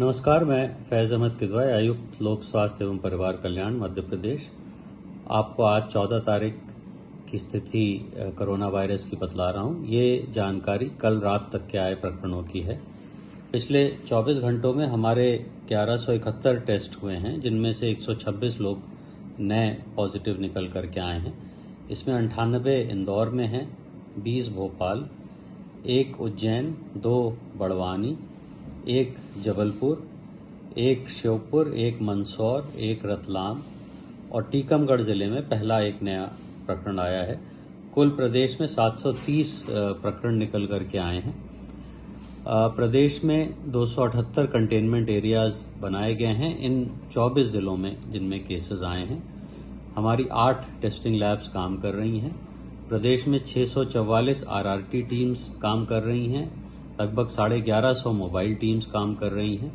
नमस्कार, मैं फैज अहमद किदवाई आयुक्त लोक स्वास्थ्य एवं परिवार कल्याण, मध्य प्रदेश। आपको आज 14 तारीख की स्थिति कोरोना वायरस की बतला रहा हूँ। ये जानकारी कल रात तक के आए प्रकरणों की है। पिछले 24 घंटों में हमारे 1171 टेस्ट हुए हैं, जिनमें से 126 लोग नए पॉजिटिव निकल करके आए हैं। इसमें अंठानबे इंदौर में हैं 20 भोपाल, एक उज्जैन, दो बड़वानी एक जबलपुर, एक श्योपुर, एक मंदसौर, एक रतलाम और टीकमगढ़ ज़िले में पहला एक नया प्रकरण आया है। कुल प्रदेश में 730 प्रकरण निकल करके आए हैं। प्रदेश में 278 कंटेनमेंट एरियाज़ बनाए गए हैं। इन 24 जिलों में जिनमें केसेस आए हैं, हमारी आठ टेस्टिंग लैब्स काम कर रही हैं। प्रदेश में 644 आरआरटी टीम्स काम कर रही हैं। लगभग साढ़े ग्यारह सौ मोबाइल टीम्स काम कर रही हैं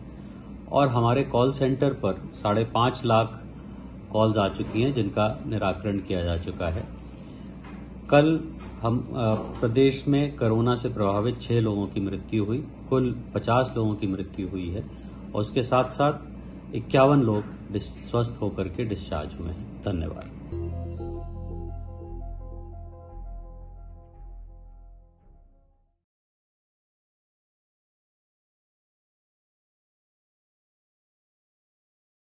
और हमारे कॉल सेंटर पर साढ़े पाँच लाख कॉल्स आ चुकी हैं, जिनका निराकरण किया जा चुका है। कल हम प्रदेश में कोरोना से प्रभावित छह लोगों की मृत्यु हुई, कुल पचास लोगों की मृत्यु हुई है, और उसके साथ साथ इक्यावन लोग स्वस्थ होकर के डिस्चार्ज हुए हैं। धन्यवाद।